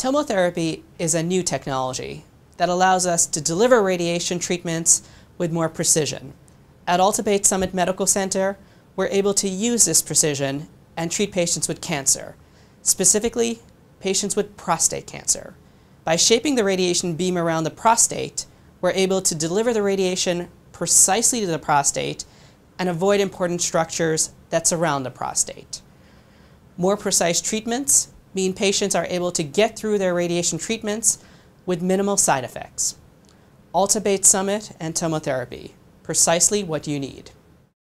Tomotherapy is a new technology that allows us to deliver radiation treatments with more precision. At Alta Bates Summit Medical Center, we're able to use this precision and treat patients with cancer, specifically patients with prostate cancer. By shaping the radiation beam around the prostate, we're able to deliver the radiation precisely to the prostate and avoid important structures that surround the prostate. More precise treatments mean patients are able to get through their radiation treatments with minimal side effects. Alta Bates Summit and tomotherapy, precisely what you need.